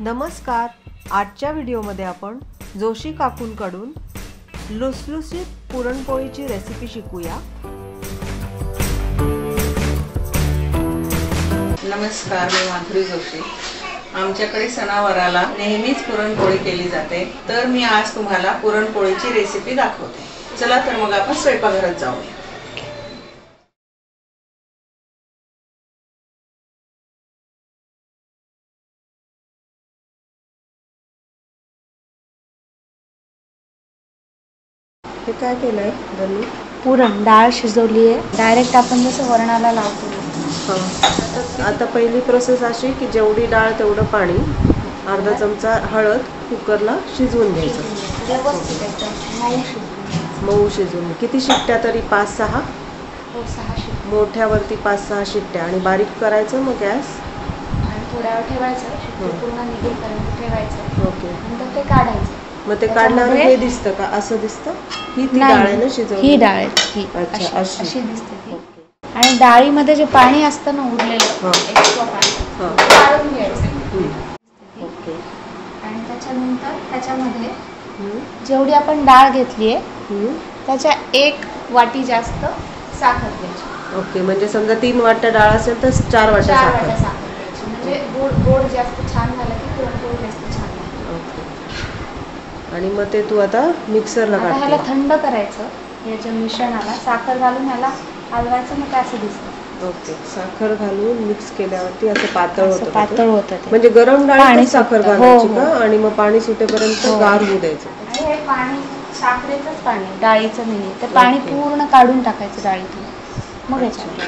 नमस्कार. आजच्या व्हिडिओमध्ये आपण जोशी काकूंकडून लुसलुसीत पुरणपोळीची रेसिपी शिकूया. नमस्कार मी माधुरी जोशी. आमच्याकडे सणावाराला नेहमीच पुरणपोळी केली जाते. तर मी आज तुम्हाला पुरणपोळीची रेसिपी दाखवते. चला तर मग आपण स्वयंपाकघरात जाऊया. हे काय केलंय धनु? पुरण डाळ शिजवली आहे. डायरेक्ट आपण जसं वरणाला लावतो. आता पहिली प्रोसेस अशी की जेवढी डाळ तेवढं पाणी अर्धा चमचा हळद कुकरला शिजवून घ्यायचं. व्यवस्थित एकदम. मऊ शिजवून. मऊ शिजवून. किती शिट्ट्या तरी? पाच सहा? हो मोठ्यावरती पाच सहा शिट्ट्या. आणि बारीक करायचं मग गॅस? आणि थोड्या वेळ ठेवायचं. पूर्ण निघेपर्यंत ठेवायचं. ओके. नंतर ते काढायचं. मग ते काढल्यावर हे दिसतं का असं दिसतं ही ती डाळ आहे ना शिजवली ही डाळ आहे, ही अच्छा, अशी- अशी. अशी दिसते ती आणि डाळीमध्ये जे पाणी असतं ना उरलेलं हा. एक्स्ट्रा पाणी हा. ते काढून घ्यायचं हम्म. ओके आणि त्याच्यानंतर त्याच्यामध्ये हम्म. जेवढी आपण डाळ घेतली आहे हम्म. त्याच्या एक वाटी जास्त साखर घ्यायची ओके म्हणजे समजा तीन वाट्या डाळ असेल तर चार वाट्या चार साखर वाट्या साखर घ्यायची म्हणजे गोड गोड जास्त छान झालं की पुरणपोळी जास्त छान लागते ओके आणि मग ते तू आता मिक्सरला आता ह्याला काढते थंड करायचं याच्या मिश्रणाला. साखर घालून ह्याला हलवायचं मग असं दिसतं. ओके. साखर घालून मिक्स केल्यावरती असं पातळ असं होतं का ते? पातळ होतं ते. म्हणजे गरम डाळीत पाणी साखर सुटतं. घालायची हो, का? हो. आणि मग पाणी सुटेपर्यंत हो. गार होऊ द्यायचं. आणि हे पाणी साखरेचंच पाणी डाळीचं नाही. ते पाणी ओके. पूर्ण काढून टाकायचं डाळीतून. मग याच्यात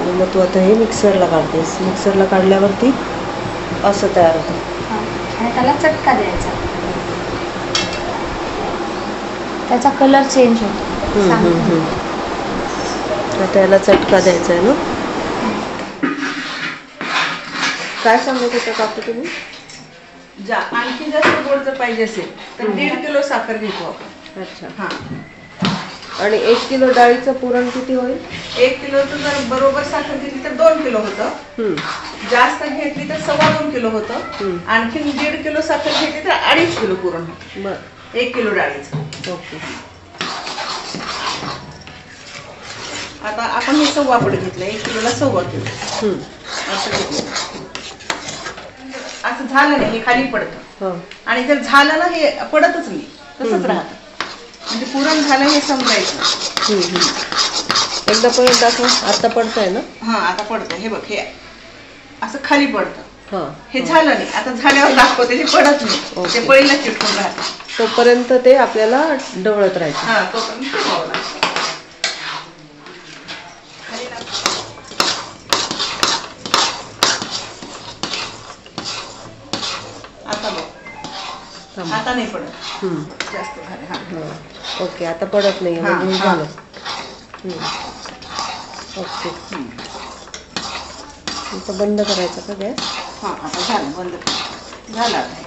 आणि मग तू आता हे मिक्सरला काढतेस. मिक्सरला काढल्यावरती असं तयार होतं. हा. आणि त्याला चटका द्यायचा. त्याचा कलर चेंज होतो. हम्म, सांगते हम्म, मी. हम्म. आता याला चटका द्यायचा आहे ना? काय सांगत होता काकू तुम्ही? जा आणखी जास्त गोड जर पाहिजे असेल तर दीड किलो साखर घेतो आपण. अच्छा. हा. आणि एक किलो डाळीचं पुरण किती होईल? एक किलोचं जर बरोबर साखर घेतली तर दोन किलो होतं. जास्त घेतली तर सव्वा दोन किलो होतं. हम्म. आणखीन दीड किलो साखर घेतली तर अडीच किलो पुरण होतं. बर. एक किलो डाळीचं. ओके. आता आपण हे सव्वा पड घेतलं एक किलोला सव्वा किलो. असं घेतलं असं झालं नाही हे खाली पडतं. हो. आणि जर झालं ना हे पडतच नाही. तसंच. राहतं. म्हणजे पुरण झालं हे समजायचं. एकदा परत दाखव आता पडतंय ना? हा आता पडतं हे बघ हे असं खाली पडतं. हा. हे झालं नाही. आता झाल्यावर दाखवते. ते पडत नाही. ते पळीला चिटकून राहतं. तोपर्यंत ते आपल्याला डवळत राहायचं. हा तोपर्यंत लागतं. आता बघ. थांब. आता नाही पडत. हम्म. जास्त झाले. हा. हा. ओके आता पडत नाही. हा, म्हणजे हे. हा. झालं. हम्म. ओके. आता बंद करायचं का गॅस? हा आता झालं बंद. झालं आता हे.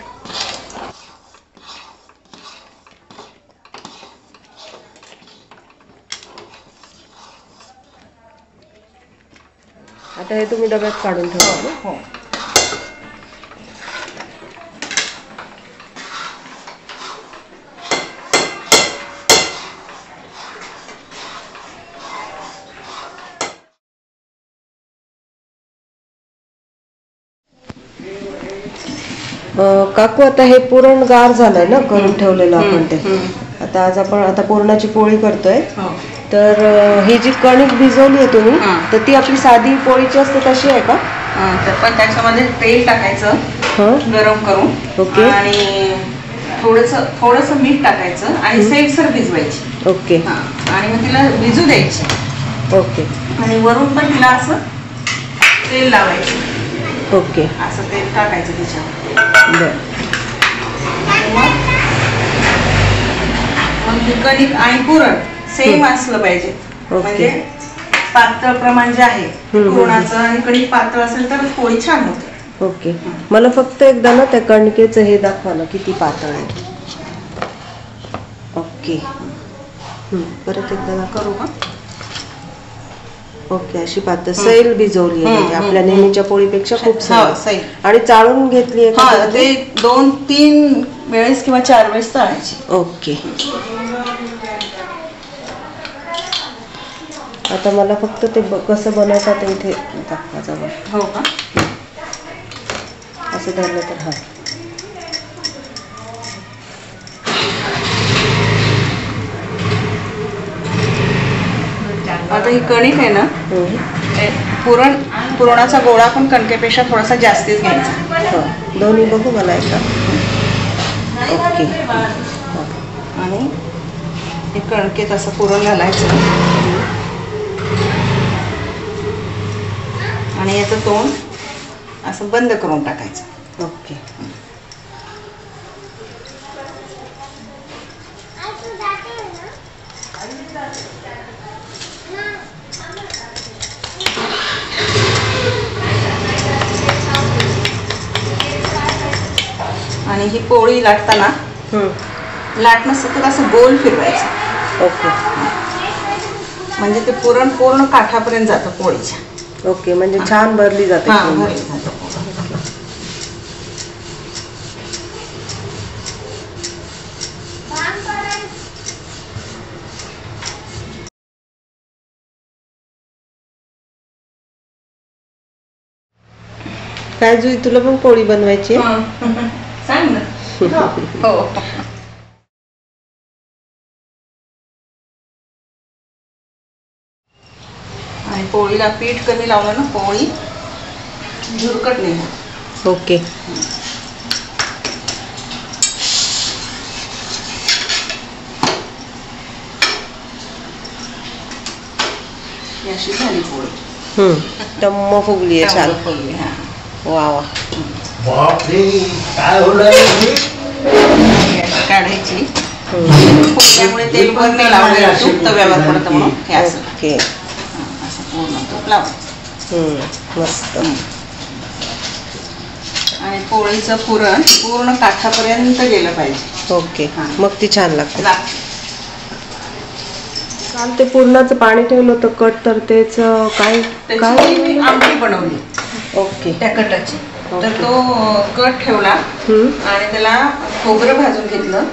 आता हे तुम्ही डब्यात काढून ठेवा ना हो काकू आता हे पुरण गार झालंय ना करून ठेवलेलं आपण ते. आता आज आपण आता पुरणाची पोळी करतोय. हो. तर ही जी कणिक भिजवली आहे तुम्ही. तर ती आपली साधी पोळीची असते तशी आहे का? तर पण त्याच्यामध्ये तेल टाकायचं गरम करून. ओके. आणि थोडस थोडस मीठ टाकायचं आणि सेलसर भिजवायची. ओके. हा. आणि मग तिला भिजू द्यायची. ओके. आणि वरून पण तिला असं तेल लावायचं. ओके. असं तेल टाकायचं आणि मग हे कणिक आणि पुरण सेम असलं पाहिजे. ओके. म्हणजे पातळ प्रमाण जे आहे. पुरणाचं आणि कणिक पातळ असेल तर पोळी छान होते. ओके. मला फक्त एकदा ना त्या कणकेचं हे दाखवा ना किती पातळ आहे. ओके. परत एकदा करू का? ओके अशी पातळ सैल भिजवली आहे म्हणजे आपल्या. नेहमीच्या पोळीपेक्षा खूप हा, सैल. आणि चाळून घेतली आहे ते दोन तीन वेळेस किंवा चार वेळेस तळायची ओके. आता मला फक्त ते कसं बनवतात ते इथे दाखवा जवळ. हो का? असं धरलं तर हा. आता ही कणिक आहे ना पुरण पुरणाचा गोळा पण कणकेपेक्षा थोडासा जास्तीच घ्यायचा. हो. दोन्ही बघू मला एकदा. ओके. आणि हे कणकेत असं पुरण घालायचं. आणि याचं तोंड असं बंद करून टाकायचं. ओके. आणि ही पोळी लाटताना. लाटणं सतत असं गोल फिरवायचं. ओके. म्हणजे ते पुरण पूर्ण काठापर्यंत जातं पोळीच्या. ओके म्हणजे छान भरली जाते हा पूर्ण. भरली जातं पोळी. काय जुई तुला पण पोळी बनवायची. सांग ना हो आणि पोळीला पीठ कमी लावलं ना पोळी झुरकट नाही. ओके अशी झाली पोळी हम्म. टम्म फुगली आहे छान फुगली, हा. वा वा. बापरे काय ही काढायची. हम्म. फुगल्यामुळे तेल वर नाही लावलेलं तूप तव्यावर पडतं म्हणून. हे असं. ओके. हा, असं पूर्ण तूप हम्म. मस्त. आणि पोळीचं पुरण पूर्ण काठापर्यंत गेलं पाहिजे. ओके. हा. मग ती छान लागते. काल ते पूर्णाचं पाणी ठेवलं होतं कट तर तेच काय त्याची काय? मी आमटी बनवली. ओके त्या कटाची तर. तो कट ठेवला. आणि त्याला खोबरं भाजून घेतलं.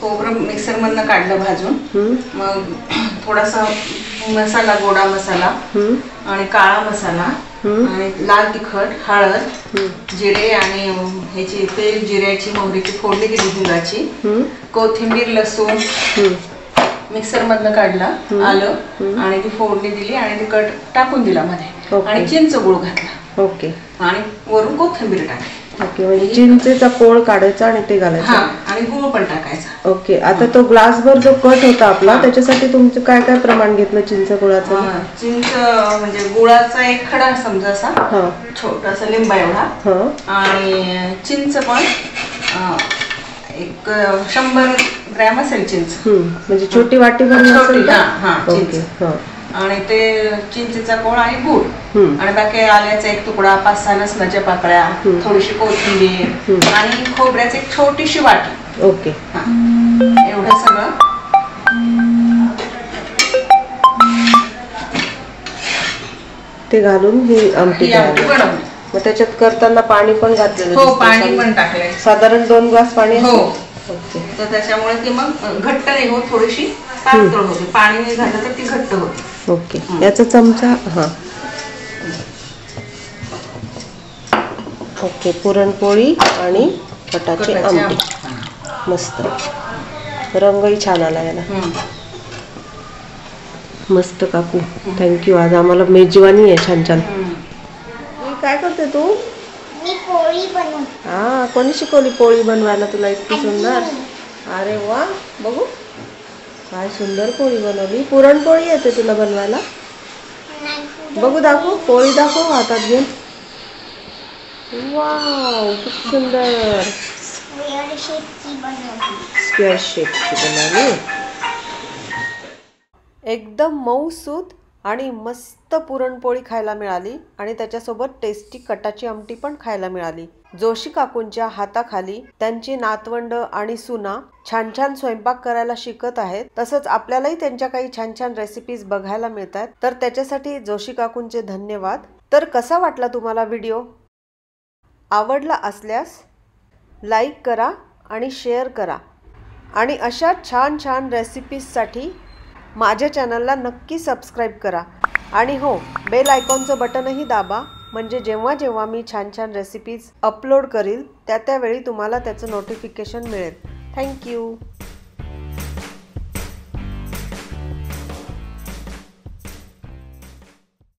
खोबरं मिक्सरमधनं काढलं भाजून. मग थोडासा मसाला गोडा मसाला. आणि काळा मसाला. आणि लाल तिखट हळद. जिरे आणि ह्याची तेल जिऱ्याची मोहरीची फोडणी दिली हिंगाची. कोथिंबीर लसूण. मिक्सर मधनं काढला आलं आणि ती फोडणी दिली आणि ती कट टाकून दिला मध्ये. आणि चिंच गुळ घातला ओके. आणि वरून कोथिंबीर टाकली ओके म्हणजे चिंचेचा कोळ काढायचा आणि ते घालायचं. आणि गुळ पण टाकायचा. ओके आता तो ग्लासभर जो कट होता आपला त्याच्यासाठी तुमचं काय काय प्रमाण घेतलं चिंच गुळाचं? चिंच म्हणजे गुळाचा एक खडा समजा असा छोटासा लिंबा एवढा. आणि चिंच पण एक शंभर ग्रॅम असेल चिंच. म्हणजे छोटी वाटी भरून छोटी, असेल का? ओके. हा. आणि ते चिंचेचा कोळ आणि गुळ. आणि बाकी आल्याचा एक तुकडा पाच सहा लसणाच्या पाकळ्या. थोडीशी कोथिंबीर. आणि खोबऱ्याची एक छोटीशी वाटी ओके. एवढं सगळं ते घालून ही आमटी बनवली मग त्याच्यात करताना पाणी पण घातलेलं हो. पाणी पण टाकलंय साधारण दोन ग्लास पाणी हो. तर त्याच्यामुळे ती मग घट्ट नाही होत थोडीशी पातळ होते पाणी नाही घातलं तर ती घट्ट होते ओके. याचा चमचा हा. ओके पुरणपोळी आणि कटाची आमटी. मस्त. रंगही छान आला याला. मस्त काकू. थँक्यू आज आम्हाला मेजवानी आहे छान छान. काय करते तू? मी पोळी बनवते. हा कोणी शिकवली पोळी बनवायला तुला इतकी सुंदर? अरे वा. बघू. काय सुंदर पोळी बनवली. पुरणपोळी येते तुला बनवायला? बघू दाखव पोळी दाखव हातात घेऊन. वाव खूप सुंदर. स्क्वेअर शेपची बनवते बनवली. एकदम मऊसूत आणि मस्त पुरणपोळी खायला मिळाली आणि त्याच्यासोबत टेस्टी कटाची आमटी पण खायला मिळाली. जोशी काकूंच्या हाताखाली त्यांची नातवंड आणि सुना छान छान स्वयंपाक करायला शिकत आहेत. तसंच आपल्यालाही त्यांच्या काही छान छान रेसिपीज बघायला मिळतात. तर त्याच्यासाठी जोशी काकूंचे धन्यवाद. तर कसा वाटला तुम्हाला व्हिडिओ आवडला असल्यास लाईक करा आणि शेअर करा. आणि अशा छान छान रेसिपीजसाठी माझ्या चॅनलला नक्की सबस्क्राईब करा. आणि हो बेल आयकॉनचं बटनही दाबा. म्हणजे जेव्हा जेव्हा मी छान छान रेसिपीज अपलोड करील त्या त्यावेळी तुम्हाला त्याचं नोटिफिकेशन मिळेल. थँक्यू